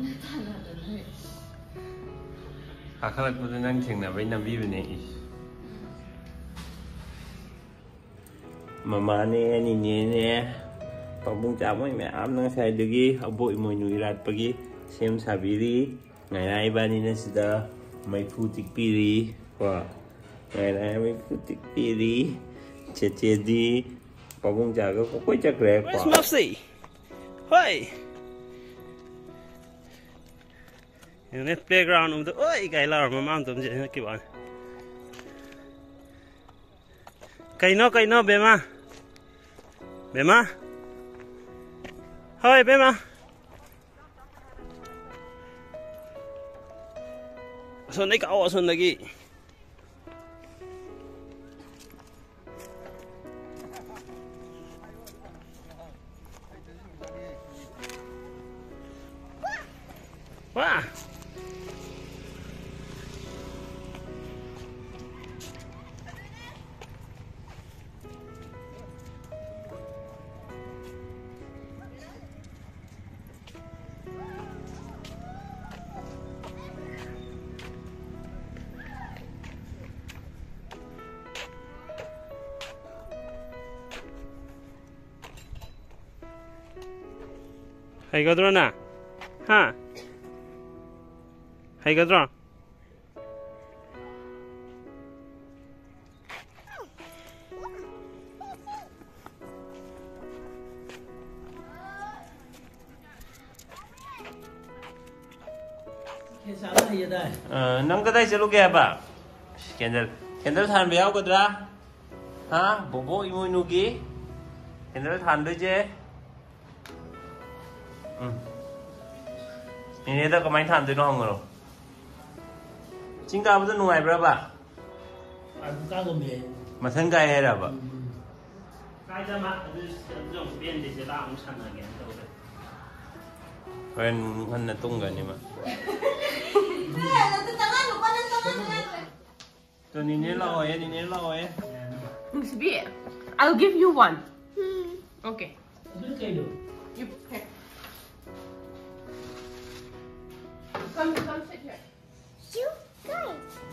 んでたんだと思う아카라코도 난 쟁나바이 난 비브네 Mamane ni nene Pabung tamo ime am nang saya degi abu imo nyuirat pagi sem sabiri nai bani na sida mai putik piri wa ngai nai mai putik piri cecedi, di pabung jaga kau cakre kwa Where's Mopsy? Nên playground um to oi cái lar mà mang tum je cái bạn cái nó cái nó bé ma. bé ma. hơi bé ma. Son đấy cậu son đấy Wah. Wow. 하이가 들어나 하 하이가 들어 नंग कदा चलो गया बा केंद्र केंद्र थान बे आओ कदरा हाँ बोबो इमो इनुगी केंद्र थान दे जे 응. 얘네다가 많이 타안 되는 한거로. 찡가보다 농아이 브라바. 아, 까고미. 마찬가지에 라바. Kalian kan netung gak nih, Mak? Tuh, ini lah, oh ya, ini lah, oh ya. I'll give you one. Okay. You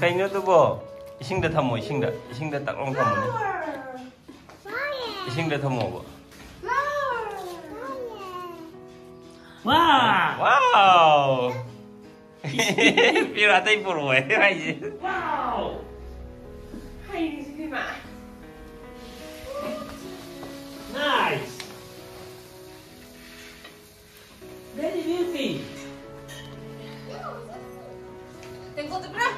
Cây nữa tu bo Ising da thamo ising da Ising da tak long thamo ni Ising da thamo bo 와! Wow Pira tay puro eh Ay 와우! Hi, Sima. 나이스! Very beauty! Tengo tu bra.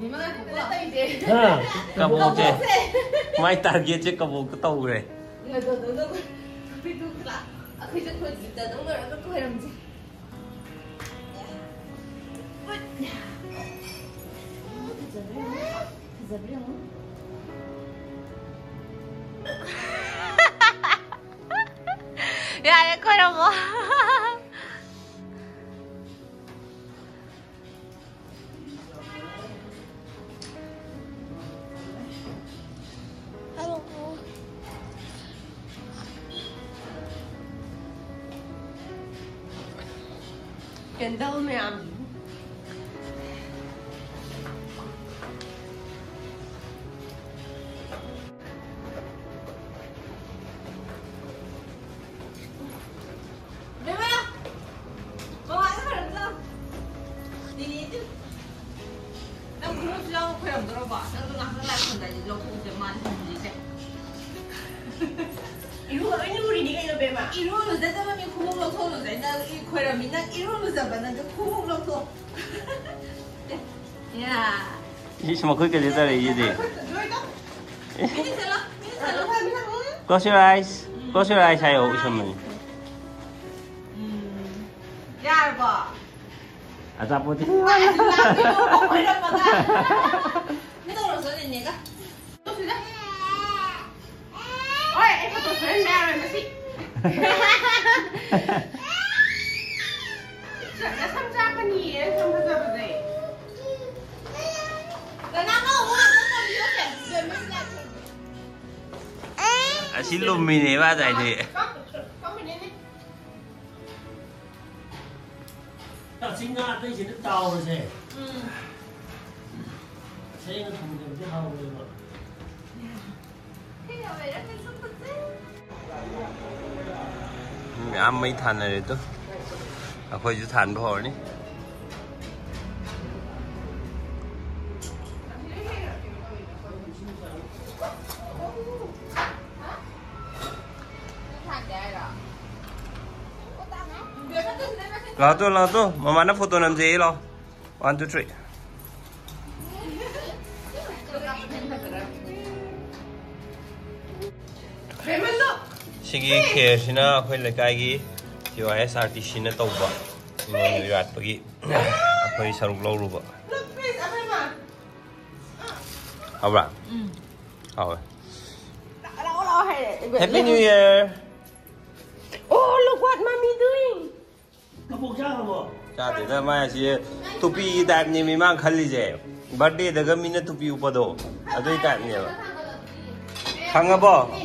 we, Musbi. Musbi, you play with that. No, no space. Ah, yeah, Musbi, yeah. Bema ka kukuha tayo dyan. 아, Kabuk je May target je kabuk ka tau re Nga daw daw daw. Kapit ko ka. Ako yung ko dito. Daw nga ako ko hiram dyan. 야, 얘 거려 뭐. Kendall, ma'am. 一路在在外面空空落落的，人家一亏了，一路在把 那个。呀，Ôi, em có tụt lên nào rồi mà xịt Nó xăm ra con nhỉ, xăm ra ra bà dậy. À, xin lùm mình đấy ba giải thì Tao xin nga tới chỉ nước tàu rồi gì Ừ. Thế nó thùng đường cái hầu rồi mà. Thế nào về đã lên sắp આમય થાને રે તો આખો જ થાન ભવાણી લાતો લાતો મમાના ફોટો નામ છે એ લો વન ટુ ꯁꯤꯒꯤ ꯈꯦꯔꯁꯤꯅ ꯑꯩꯈꯣꯏ ꯂꯩꯀꯥꯏꯒꯤ ꯁꯤ ꯑꯥꯏ ꯑꯦꯁ ꯑꯥꯔ ꯇꯤ ꯁꯤꯅ ꯇꯧꯕ ꯅꯤꯉꯣꯜ ꯏꯔꯥꯠꯄꯒꯤ ꯑꯩꯈꯣꯏ ꯁꯔꯨꯛ ꯂꯧꯔꯨꯕ ꯍꯥꯎꯕ꯭ꯔꯥ ꯍꯥꯎꯋꯦ Happy New Year! Oh, look what mommy doing! Kapok siya ka mo? Chate, maya siya. Tupi type ni Mimang khali jay. Birthday daga mina tupi upado. Adoy type niya ba? Hanga ba?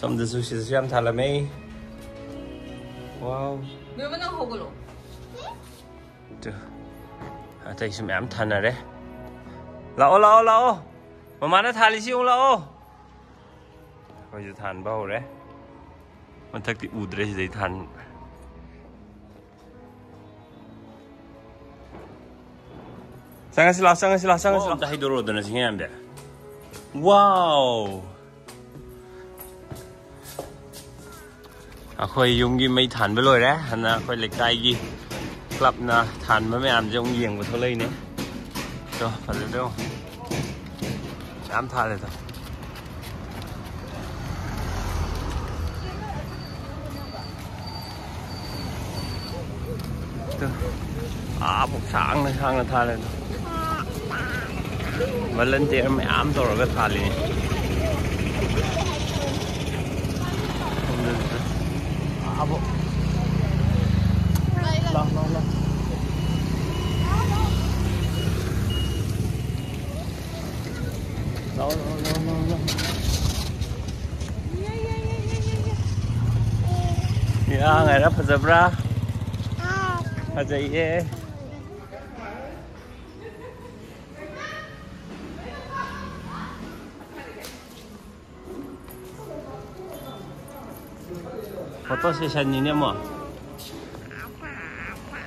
Some of the sushi is yam talame. Wow. Moving on hogolo. I take some yam tanare. Lao lao lao. Mama đã thả lấy siêu lao. Bây giờ thàn bao đấy. Mình thật thì ụt đấy giấy thàn. Sang sila, sang sila, sang sila. Oh, dah hidup rodo nasi hembe. Wow. ꯑꯩꯈꯣꯏ ꯌꯨꯝꯒꯤ ꯃꯩ ꯊꯥꯟꯕ ꯂꯣꯏꯔꯦ ꯍꯟꯅ ꯑꯩꯈꯣꯏ ꯂꯩꯀꯥꯏꯒꯤ ꯀ꯭ꯂꯕꯅ ꯊꯥꯟꯕ ꯃꯌꯥꯝꯁꯦ ꯑꯃꯨꯛ ꯌꯦꯡꯕ ꯊꯣꯛꯂꯛꯏꯅꯦ ꯇꯣ ꯐꯖꯗ꯭ꯔꯣ ꯌꯥꯝ ꯊꯥꯜꯂꯦꯗꯣ ꯇꯣ ꯑꯥꯐꯥꯎ ꯁꯥꯡꯅ ꯁꯥꯡꯅ ꯊꯥꯜꯂꯦꯗꯣ ꯚꯂꯟꯇꯤꯌꯔ ꯃꯌꯥꯝ ꯇꯧꯔꯒ ꯊꯥꯜꯂꯤꯅꯦ abo lo lo lo lo lo lo lo Yeah, ngày đó phải ra. Phải dậy. Apa sih sanyinya mau?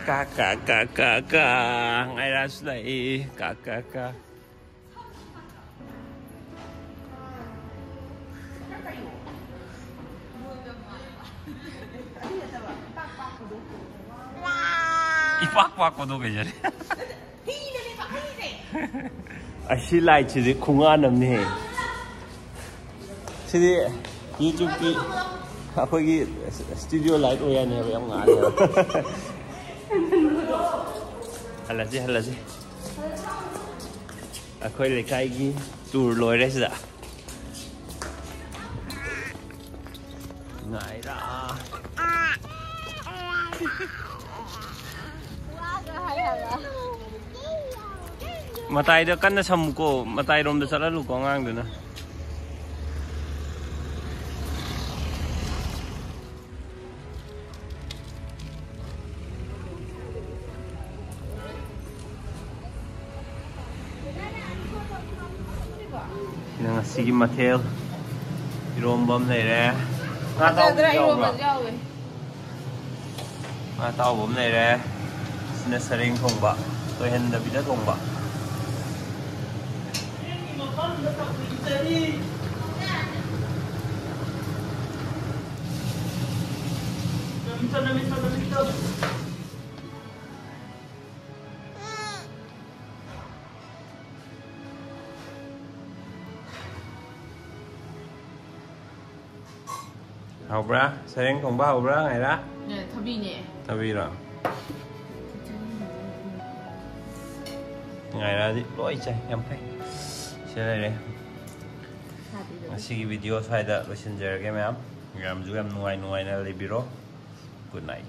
Kakak, kakak, kakak, ngeras lagi, kakak, kakak. 빡빡 고독해 저래. 아 실라이 치디 공안 없네. 치디 이쪽이 ꯑꯩꯈꯣꯏꯒꯤ ꯁ꯭ꯇꯨꯗꯤꯑꯣ ꯂꯥꯏꯠ ꯑꯣꯏꯔꯅꯦꯕ ꯌꯥꯝ ꯉꯥꯜꯂꯦꯕ ꯍꯜꯂꯁꯤ ꯍꯜꯂꯁꯤ ꯑꯩꯈꯣꯏ ꯂꯩꯀꯥꯏꯒꯤ ꯇꯨꯔ ꯂꯣꯏꯔꯦ ꯁꯤꯗ ꯉꯥꯏꯔꯥ ꯃꯇꯥꯏꯗ ꯀꯟꯅ ꯁꯝꯃꯨꯀꯣ ꯃꯇꯥꯏꯔꯣꯝꯗ ꯆꯠꯍꯜꯂꯨꯀꯣ ꯑꯉꯥꯡꯗꯨꯅ ꯉꯁꯤꯒꯤ ꯃꯊꯦꯜ ꯏꯔꯣꯝꯕ ꯑꯃ ꯂꯩꯔꯦ ꯉꯥ ꯇꯥꯎꯕ ꯐꯖꯗ꯭ꯔꯥ ꯌꯥꯎꯕ꯭ꯔꯣ ꯏꯔꯣꯝꯕꯁꯨ ꯌꯥꯎꯋꯦ ꯉꯥ ꯇꯥꯎꯕ ꯑꯃ ꯂꯩꯔꯦ ꯁꯤꯅ ꯁꯔꯦꯡ ꯊꯣꯡꯕ ꯇꯣꯏꯍꯟꯗꯕꯤꯗ ꯊꯣꯡꯕ Namito, namito, namito. ꯍꯥꯎꯕ꯭ꯔꯥ ꯁꯔꯦꯡ ꯊꯣꯡꯕ ꯍꯥꯎꯕ꯭ꯔꯥ ꯉꯥꯏꯔꯥ 네 더비네 ꯇꯥꯕꯤꯔꯣ ꯉꯥꯏꯔꯥꯗꯤ ꯂꯣꯏ ꯆꯥꯏ ꯌꯥꯝ ꯐꯩ ꯁꯤꯗ ꯂꯩꯔꯦ ꯉꯁꯤꯒꯤ ꯚꯤꯗꯤꯑꯣ ꯁ꯭ꯋꯥꯏꯗ ꯂꯣꯏꯁꯤꯟꯖꯔꯒꯦ ꯃꯌꯥꯝ ꯃꯌꯥꯝꯁꯨ ꯌꯥꯝ ꯅꯨꯡꯉꯥꯏ ꯅꯨꯡꯉꯥꯏꯅ ꯂꯩꯕꯤꯔꯣ ꯒꯨꯗ ꯅꯥꯏꯠ